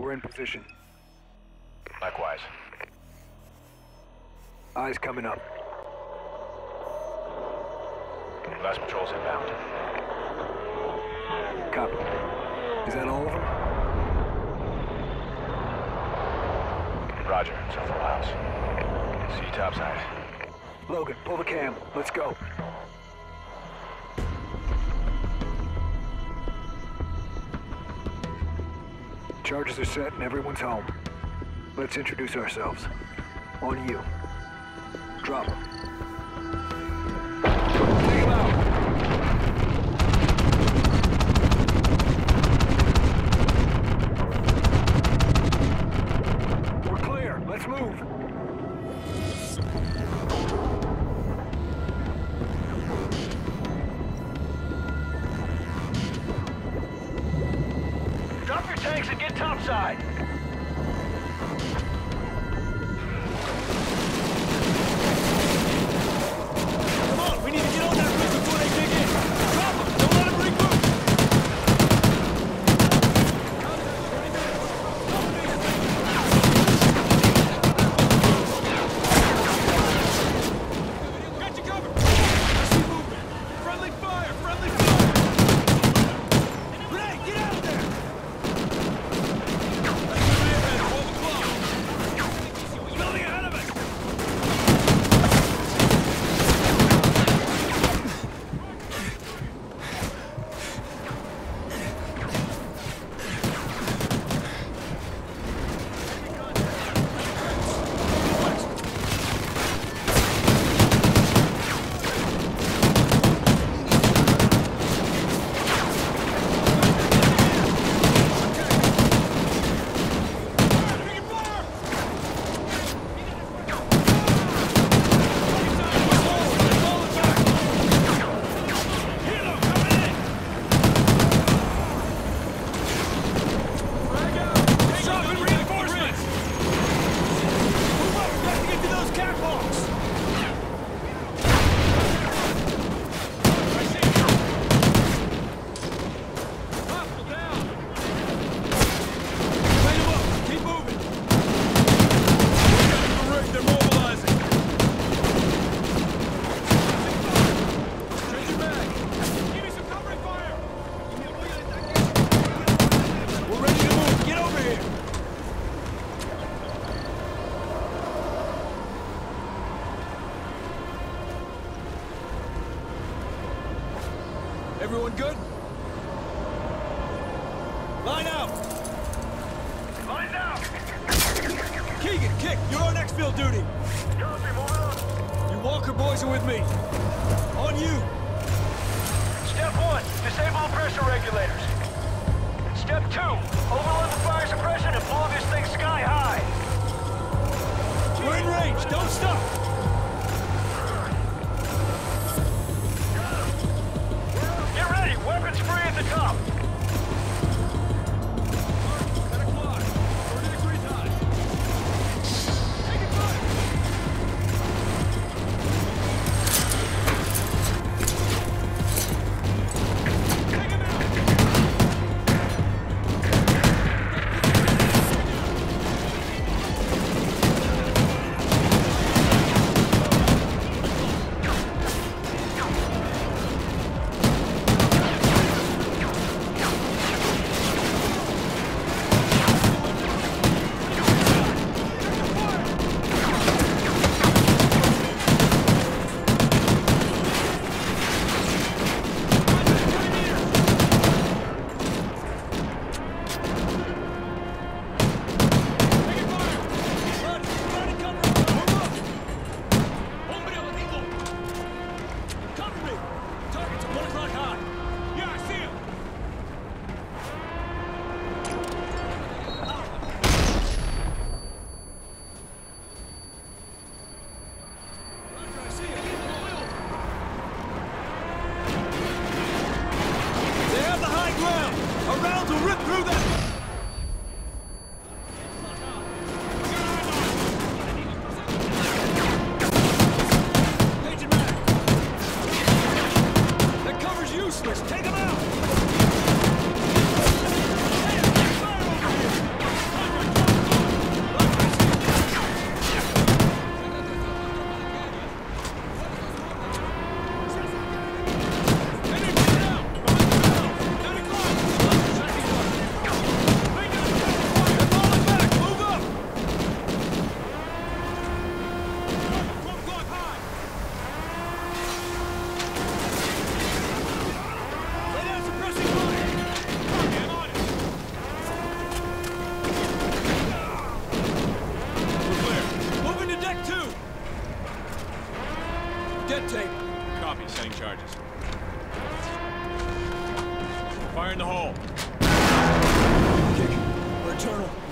We're in position. Likewise. Eyes coming up. Last patrol's inbound. Copy. Is that all of them? Roger, it's on full house. See you topside. Logan, pull the cam. Let's go. Charges are set and everyone's home. Let's introduce ourselves. On you. Drop 'em. Line out. Line down! Keegan, kick. You're on exfil duty. Copy, moving on. You Walker boys are with me. On you. Step one, disable the pressure regulators. Step two, overload the fire suppression and blow this thing sky high. We're in range. Don't stop.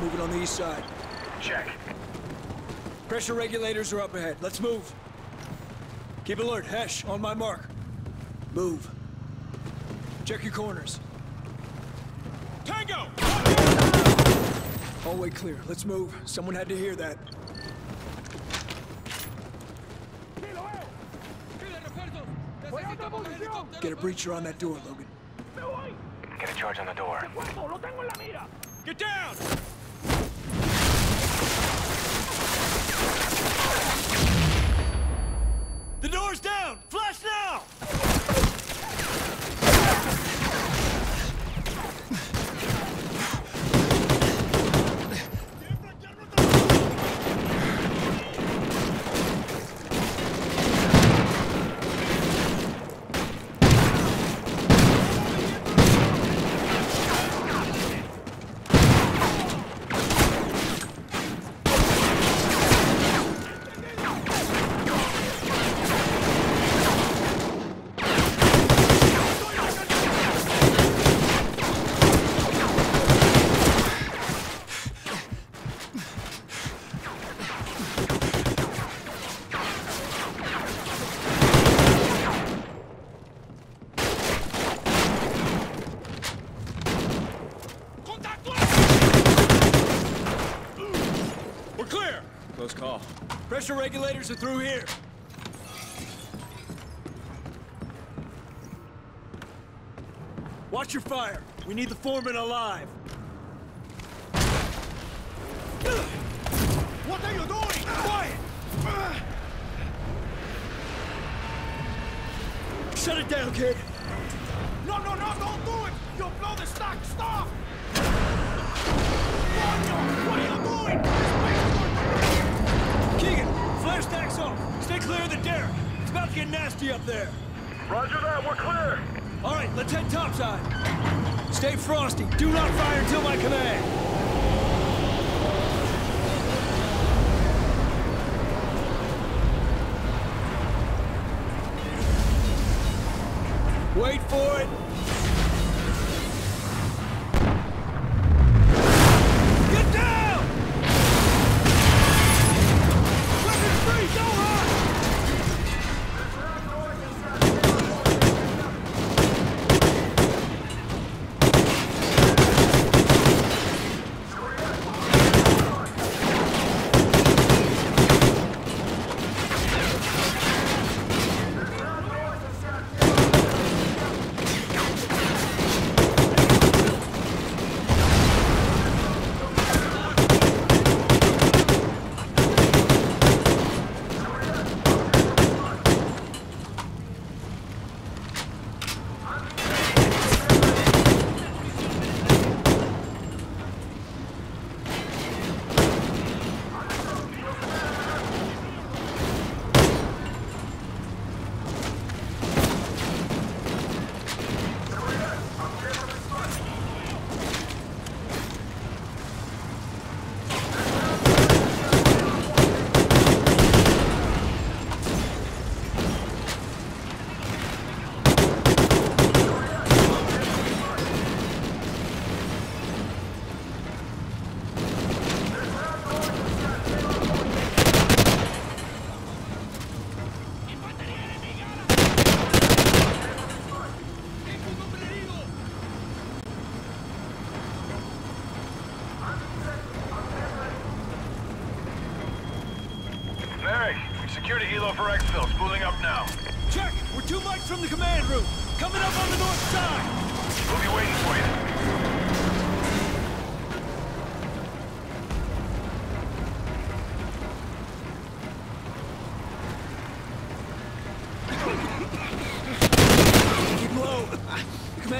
Moving on the east side. Check. Pressure regulators are up ahead. Let's move. Keep alert. Hesh, on my mark. Move. Check your corners. Tango! Hallway clear. Let's move. Someone had to hear that. Get a breacher on that door, Logan. Get a charge on the door. Get down! The door's down! Flash now! We're clear! Close call. Pressure regulators are through here. Watch your fire. We need the foreman alive. What are you doing? Quiet! Shut it down, kid. No, no, no, don't do it! You'll blow the stock! Stop! What are you doing? Keegan, flash stacks off. Stay clear of the derrick. It's about to get nasty up there. Roger that, we're clear. All right, let's head topside. Stay frosty. Do not fire until my command. Wait for it.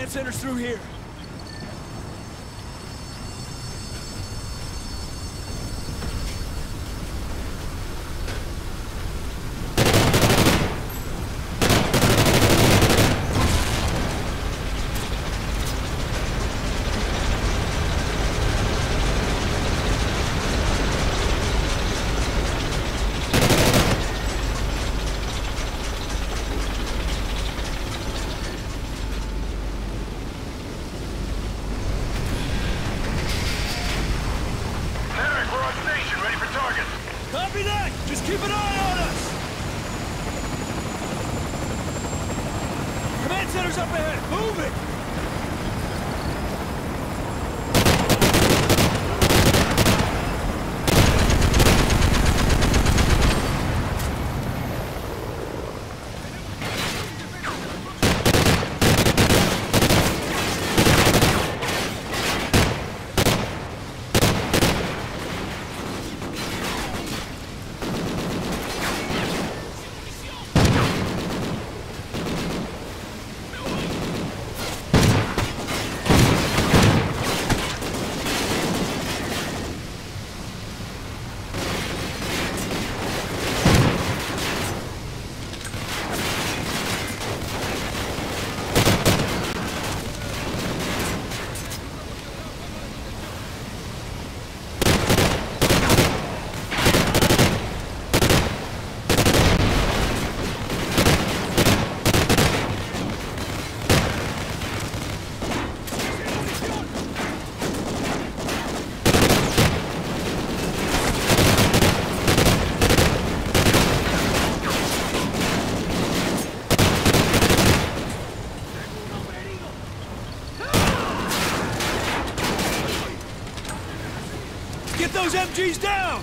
The command center's through here. MGs down!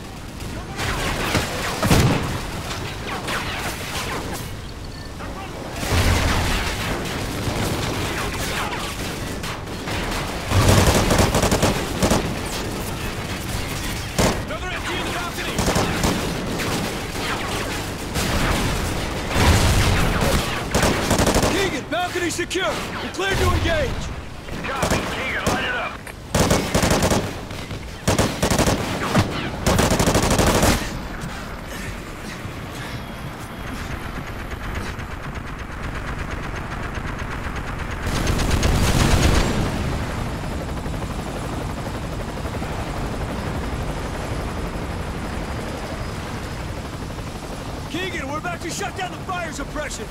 Another MG in the balcony! Keegan, balcony secure! We're cleared to engage! Copy. Keegan, light it up. To shut down the fire suppression!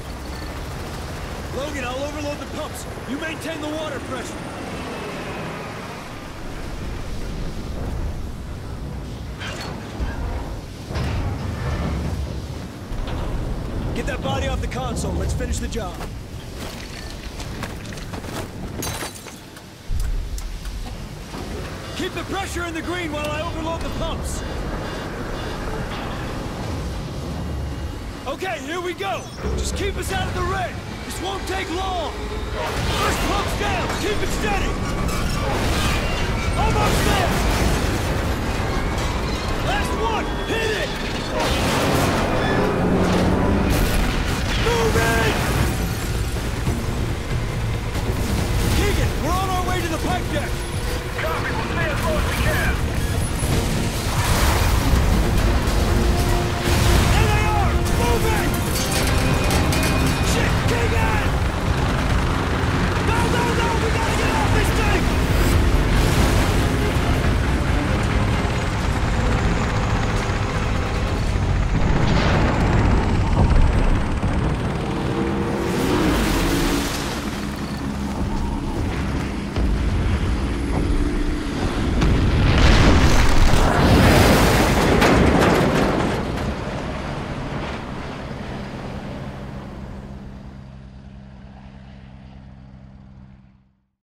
Logan, I'll overload the pumps. You maintain the water pressure. Get that body off the console. Let's finish the job. Keep the pressure in the green while I overload the pumps. Okay, here we go. Just keep us out of the red. This won't take long. First pump's down. Keep it steady. Almost there.